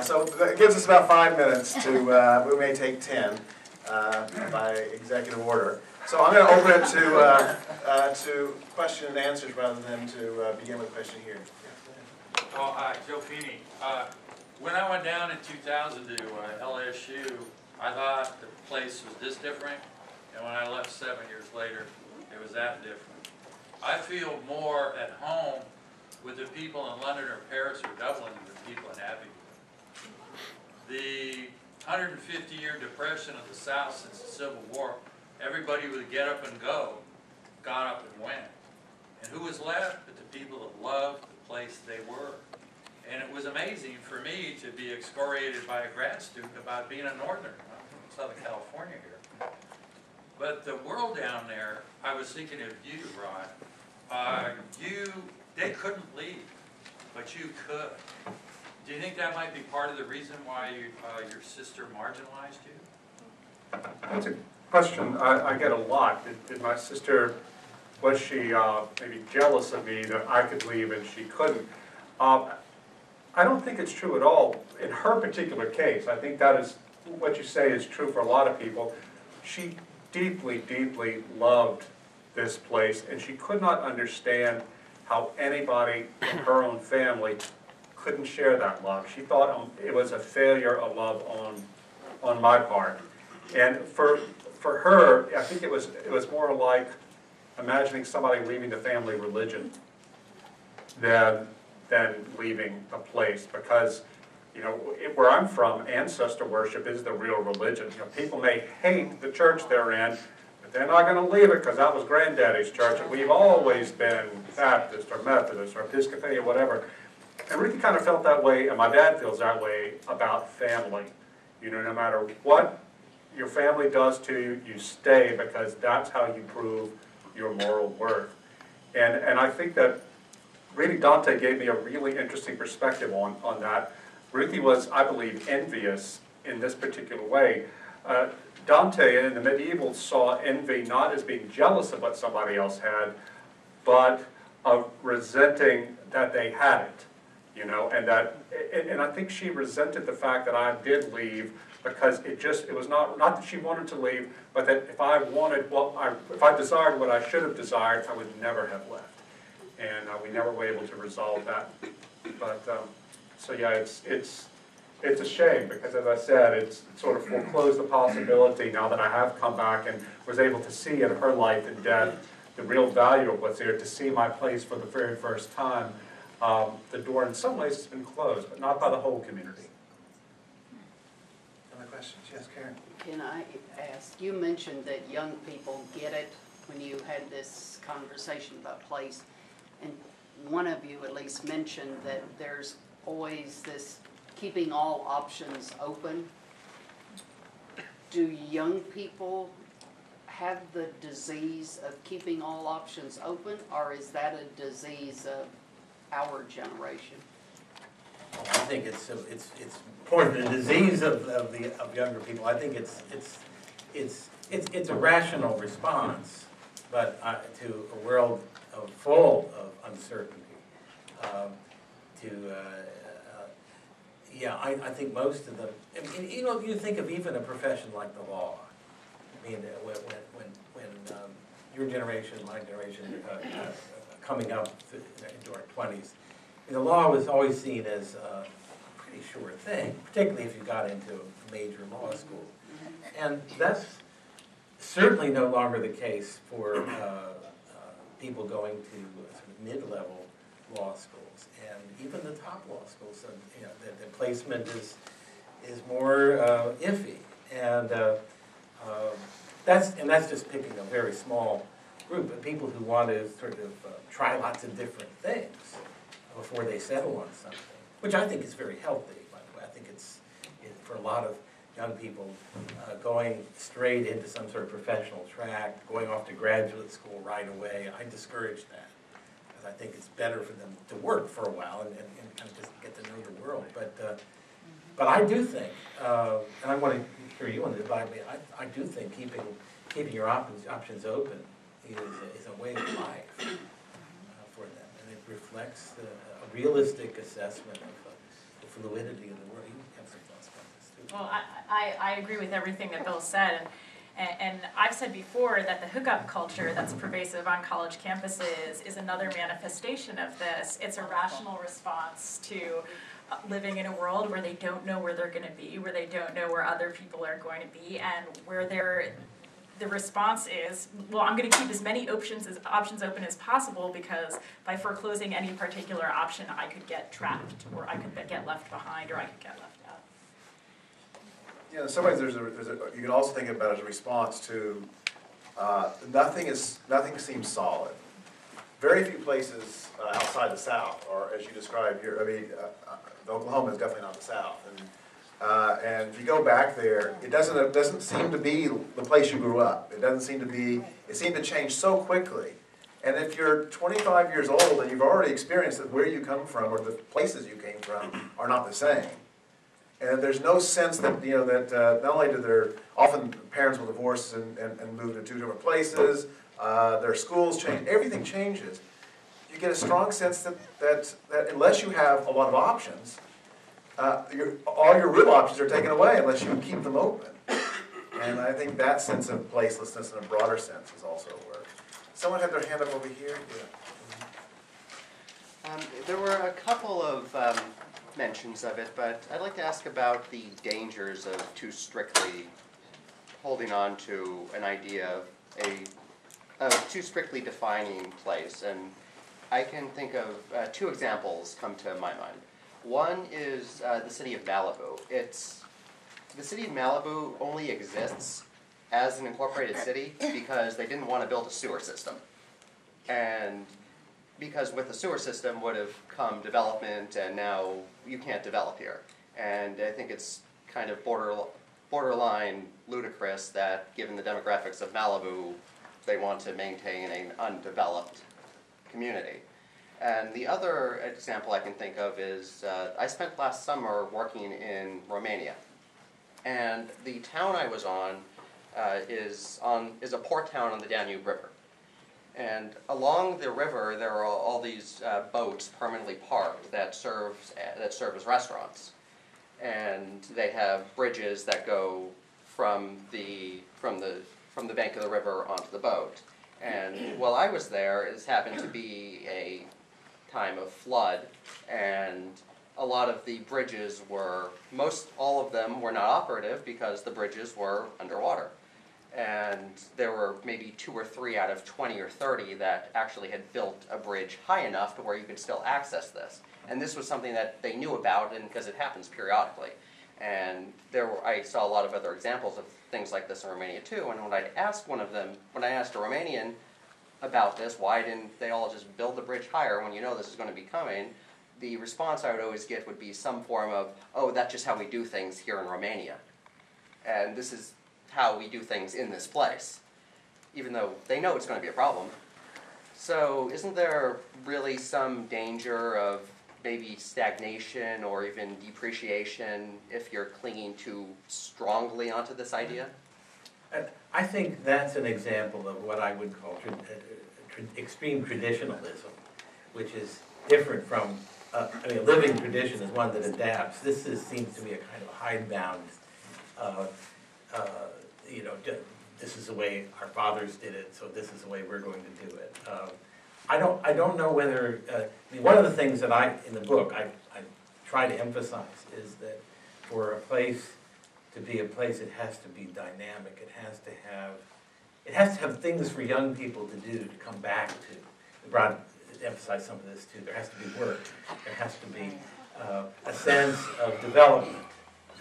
Uh, So that gives us about five minutes to, uh, we may take 10 uh, by executive order. So I'm going to open it to, uh, to question and answers rather than to begin with a question here. Yeah. Oh, Joe Feeney. When I went down in 2000 to LSU, I thought the place was this different, and when I left seven years later, it was that different. I feel more at home with the people in London or Paris or Dublin than the people in Abbeville. The 150-year depression of the South since the Civil War, everybody would get up and go, got up and went. And who was left but the people that loved the place they were? And it was amazing for me to be excoriated by a grad student about being a northerner. I'm from Southern California here. But the world down there, I was thinking of you, Rod. Uh, you, they couldn't leave, but you could. Do you think that might be part of the reason why you, uh, your sister marginalized you? That's a question I, I get a lot. Did, did my sister, was she, uh, maybe jealous of me that I could leave and she couldn't? Um, I don't think it's true at all. In her particular case, I think that is, what you say is true for a lot of people. She deeply, deeply loved this place, and she could not understand how anybody in her own family couldn't share that love. She thought um, it was a failure of love on, on my part. And for, for her, I think it was, it was more like imagining somebody leaving the family religion than, than leaving a place, because, you know, where I'm from, ancestor worship is the real religion. You know, people may hate the church they're in, but they're not gonna leave it, because that was granddaddy's church, and we've always been Baptist, or Methodist, or Episcopalian, whatever. And Ruthie kind of felt that way, and my dad feels that way about family. You know, no matter what your family does to you, you stay because that's how you prove your moral worth. And, and I think that reading Dante gave me a really interesting perspective on, on that. Ruthie was, I believe, envious in this particular way. Uh, Dante in the medieval saw envy not as being jealous of what somebody else had, but of resenting that they had it, you know, and that, and, and I think she resented the fact that I did leave because it just, it was not, not that she wanted to leave, but that if I wanted well, I, if I desired what I should have desired, I would never have left. And uh, we never were able to resolve that. But, um, so yeah, it's, it's, it's a shame because as I said, it's sort of foreclosed the possibility now that I have come back and was able to see in her life and death the real value of what's there, to see my place for the very first time. Um, the door in some ways has been closed, but not by the whole community. Other questions? Yes, Karen? Can I ask, you mentioned that young people get it when you had this conversation about place. And one of you at least mentioned that there's always this keeping all options open. Do young people have the disease of keeping all options open? Or is that a disease of our generation? I think it's, it's, it's more a disease of, of the, of younger people. I think it's, it's, it's, it's, it's a rational response, but uh, to a world of full of uncertainty. Um, To, uh, uh, yeah, I, I think most of them, I mean, you know, if you think of even a profession like the law, I mean, uh, when, when, when, um, your generation, my generation, uh, coming up into our twenties, the law was always seen as a pretty sure thing, particularly if you got into a major law school. And that's certainly no longer the case for uh, uh, people going to sort of mid-level law schools. And even the top law schools, uh, you know, the, the placement is, is more uh, iffy. And uh, um, that's, and that's just picking a very small group of people who want to sort of uh, try lots of different things before they settle on something, which I think is very healthy, by the way. I think it's, it- for a lot of young people, uh, going straight into some sort of professional track, going off to graduate school right away, I discourage that. Because I think it's better for them to work for a while and, and and kind of just get to know the world. But, uh, but I do think, uh, and I want to hear you on this, but I I, I do think keeping, keeping your options, options open is, is a way of life uh, for them. And it reflects the- a realistic assessment of uh, the fluidity of the world. Well, I, I, I agree with everything that Bill said, and, and I've said before that the hookup culture that's pervasive on college campuses is another manifestation of this. It's a rational response to uh, living in a world where they don't know where they're gonna be, where they don't know where other people are going to be, and where they're, the response is, well, I'm gonna keep as many options as, options open as possible, because by foreclosing any particular option, I could get trapped, or I could get left behind, or I could get left out. Yeah, in some ways, there's a, there's a, you can also think about it as a response to, uh, nothing is, nothing seems solid. Very few places uh, outside the South, or as you described here, I mean, uh, uh, Oklahoma is definitely not the South. And, uh, and if you go back there, it doesn't, it doesn't seem to be the place you grew up. It doesn't seem to be, it seemed to change so quickly. And if you're twenty-five years old and you've already experienced that where you come from, or the places you came from, are not the same, and there's no sense that, you know, that uh, not only do their, often parents will divorce and, and, and move to two different places, uh, their schools change, everything changes. You get a strong sense that, that, that unless you have a lot of options, uh, your, all your real options are taken away unless you keep them open. And I think that sense of placelessness in a broader sense is also a word. Someone had their hand up over here? Yeah. Um, There were a couple of um, mentions of it, but I'd like to ask about the dangers of too strictly holding on to an idea of a, of too strictly defining place. And I can think of, uh, two examples come to my mind. One is uh, the city of Malibu. It's, the city of Malibu only exists as an incorporated city because they didn't want to build a sewer system. And because with the sewer system would have come development and now you can't develop here. And I think it's kind of border, borderline ludicrous that, given the demographics of Malibu, they want to maintain an undeveloped community. And the other example I can think of is, uh, I spent last summer working in Romania. And the town I was on, uh, is on, is a port town on the Danube River. And along the river, there are all these uh, boats permanently parked that serves that serve as restaurants, and they have bridges that go from the from the from the bank of the river onto the boat. And while I was there, it happened to be a time of flood, and a lot of the bridges were most all of them were not operative because the bridges were underwater and there were maybe two or three out of 20 or 30 that actually had built a bridge high enough to where you could still access this. And this was something that they knew about, and because it happens periodically. And there were, I saw a lot of other examples of things like this in Romania too. And when I'd ask one of them, when I asked a Romanian about this, why didn't they all just build the bridge higher when you know this is going to be coming? The response I would always get would be some form of, "Oh, that's just how we do things here in Romania," and this is how we do things in this place, even though they know it's going to be a problem. So, isn't there really some danger of maybe stagnation or even depreciation if you're clinging too strongly onto this idea? I think that's an example of what I would call tra- uh, tra- extreme traditionalism, which is different from, uh, I mean, a living tradition is one that adapts. This is, seems to be a kind of hidebound, uh, uh, you know, this is the way our fathers did it, so this is the way we're going to do it. Um, I don't, I don't know whether, uh, I mean, one of the things that I, in the book, I, I try to emphasize is that for a place to be a place, it has to be dynamic, it has to have, it has to have things for young people to do, to come back to. Rod emphasized some of this too, there has to be work, there has to be uh, a sense of development.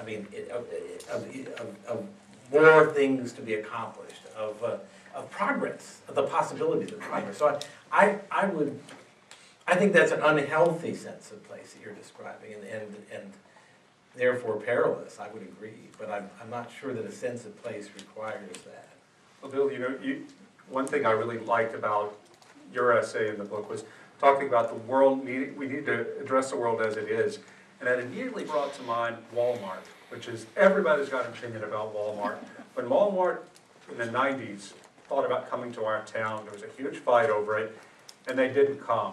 I mean, it- of, of, of, more things to be accomplished, of, uh, of progress, of the possibilities of progress. So I, I, I would, I think that's an unhealthy sense of place that you're describing, and, and, and therefore perilous, I would agree, but I'm, I'm not sure that a sense of place requires that. Well, Bill, you know, you, one thing I really liked about your essay in the book was talking about the world, need- we need to address the world as it is. And that immediately brought to mind Walmart, which is, everybody's got an opinion about Walmart. When Walmart in the nineties thought about coming to our town, there was a huge fight over it, and they didn't come.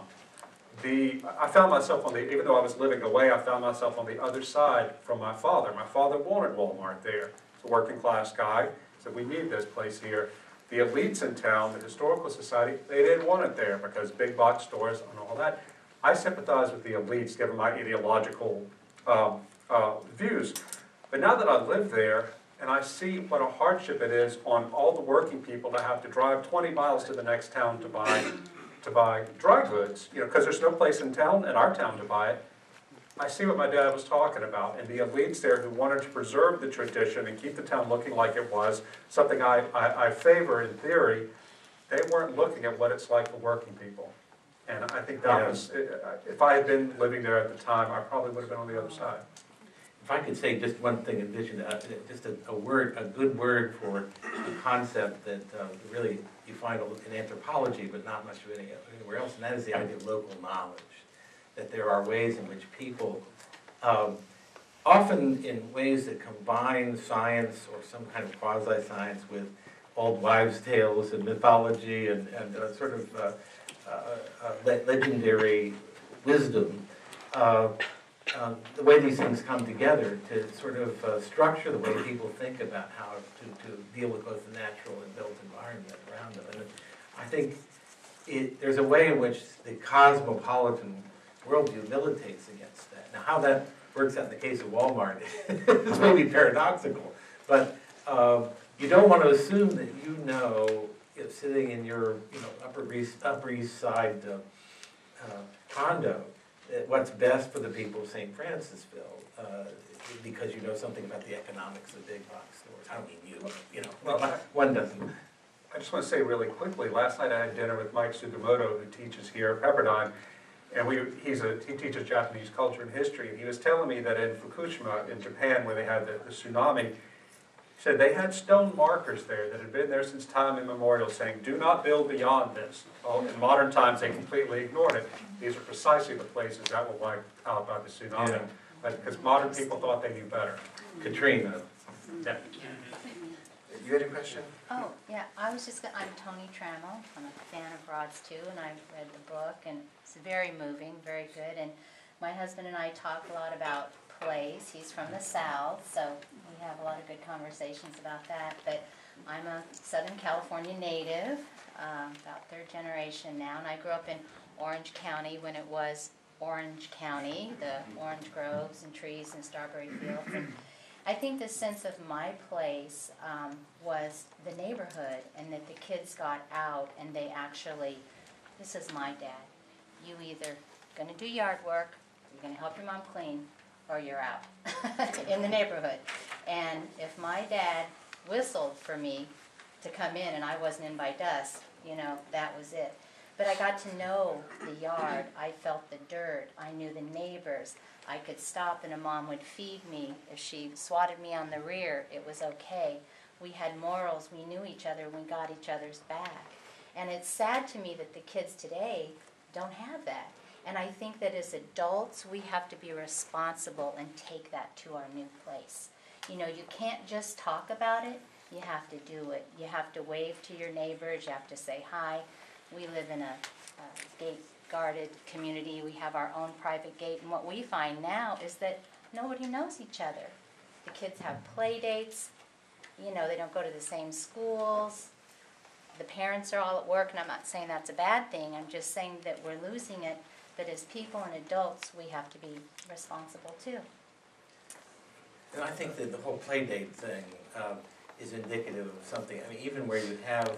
The, I found myself on the, even though I was living away, I found myself on the other side from my father. My father wanted Walmart there. He's a working class guy, said, we need this place here. The elites in town, the historical society, they didn't want it there because big box stores and all that. I sympathize with the elites, given my ideological, um, uh, views. But now that I live there, and I see what a hardship it is on all the working people to have to drive twenty miles to the next town to buy, to buy dry goods, you know, because there's no place in town, in our town to buy it. I see what my dad was talking about, and the elites there who wanted to preserve the tradition and keep the town looking like it was, something I, I, I favor in theory, they weren't looking at what it's like for working people. And I think that Yeah. was, if I had been living there at the time, I probably would have been on the other side. If I could say just one thing in addition, uh, just a, a word, a good word for a concept that uh, really you find in anthropology, but not much of any, anywhere else, and that is the idea of local knowledge. That there are ways in which people, um, often in ways that combine science or some kind of quasi-science with old wives' tales and mythology and, and uh, sort of uh, uh, uh, legendary wisdom, um, the way these things come together to sort of uh, structure the way people think about how to, to deal with both the natural and built environment around them. And I think it, there's a way in which the cosmopolitan worldview militates against that. Now, how that works out in the case of Walmart is maybe paradoxical, but um, you don't want to assume that you know, if sitting in your, you know, Upper East, Upper East Side uh, uh, condo, what's best for the people of St. Francisville, uh, because you know something about the economics of big box stores. I don't mean you, you know, Well, one doesn't. I just want to say really quickly, last night I had dinner with Mike Sugimoto, who teaches here at Pepperdine, and we, he's a, he teaches Japanese culture and history, and he was telling me that in Fukushima, in Japan, where they had the, the tsunami, said they had stone markers there that had been there since time immemorial, saying, do not build beyond this. Well, in modern times, they completely ignored it. These are precisely the places that were wiped out by the tsunami, Yeah. but, because modern people thought they knew better. Katrina. Yeah. You had a question? Oh, yeah, I was just, gonna- I'm Tony Trammell, I'm a fan of Rod's too, and I've read the book, and it's very moving, very good, and my husband and I talk a lot about plays, he's from the south, so we have a lot of good conversations about that, but I'm a Southern California native, um, about third generation now, and I grew up in Orange County when it was Orange County, the orange groves and trees and strawberry fields, I think the sense of my place um, was the neighborhood and that the kids got out and they actually, this is my dad. You either gonna do yard work, you're gonna help your mom clean, or you're out in the neighborhood. And if my dad whistled for me to come in and I wasn't in by dusk, you know, that was it. But I got to know the yard, I felt the dirt, I knew the neighbors. I could stop and a mom would feed me. If she swatted me on the rear, it was okay. We had morals, we knew each other, we got each other's back. And it's sad to me that the kids today don't have that. And I think that as adults, we have to be responsible and take that to our new place. You know, you can't just talk about it, you have to do it. You have to wave to your neighbors, you have to say hi. We live in a, a gate guarded community, we have our own private gate, and what we find now is that nobody knows each other. The kids have play dates, you know, they don't go to the same schools. The parents are all at work, and I'm not saying that's a bad thing, I'm just saying that we're losing it. But as people and adults, we have to be responsible too. And I think that the whole play date thing um, is indicative of something, I mean, even where you have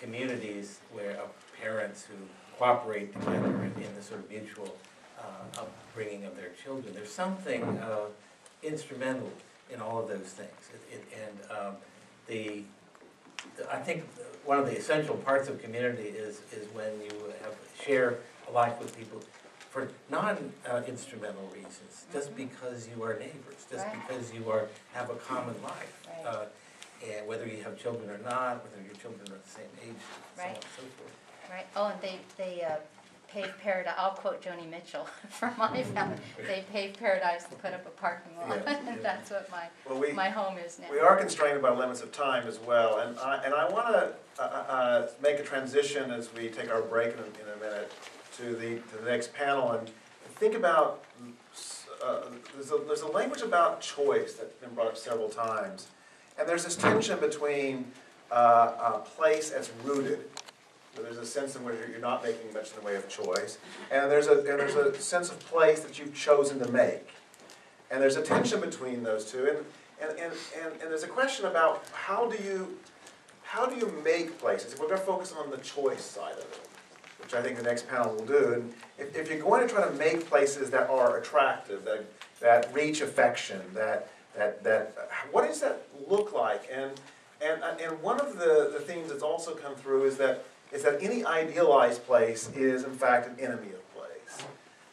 communities where parents who cooperate together in the sort of mutual uh, upbringing of their children, there's something uh, instrumental in all of those things. It- it- And um, the, the- I think one of the essential parts of community is, is when you have, share life with people for non-instrumental reasons, just Mhm. because you are neighbors, just Right. because you are, have a common life. Right. uh, And whether you have children or not, whether your children are the same age, so on Right. and so forth. Right, oh, and they, they uh, paved paradise, I'll quote Joni Mitchell from my family. They paved paradise to put up a parking lot, Yeah, yeah. that's what my, Well, we, my home is now. we are constrained by limits of time as well, and I, and I want to uh, uh, make a transition as we take our break in a, in a minute to the, to the next panel and think about, uh, there's a, there's a language about choice that's been brought up several times. And there's this tension between uh, a place that's rooted, so there's a sense in which you're not making much in the way of choice, and there's a, and there's a sense of place that you've chosen to make. And there's a tension between those two, and, and, and, and, and there's a question about how do you, how do you make places? We're gonna focus on the choice side of it, which I think the next panel will do, and if, if you're going to try to make places that are attractive, that, that reach affection, that, that, that, what does that look like? And, and, and one of the, the themes that's also come through is that, is that any idealized place is in fact an enemy of place.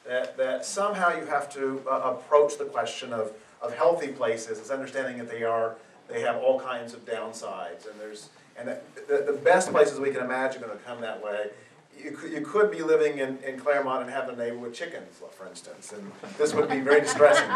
That, that somehow you have to uh, approach the question of, of healthy places as understanding that they are, they have all kinds of downsides, and there's, and the, the best places we can imagine are gonna come that way. You could, you could be living in, in Claremont and have a neighbor with chickens, for instance, and this would be very distressing.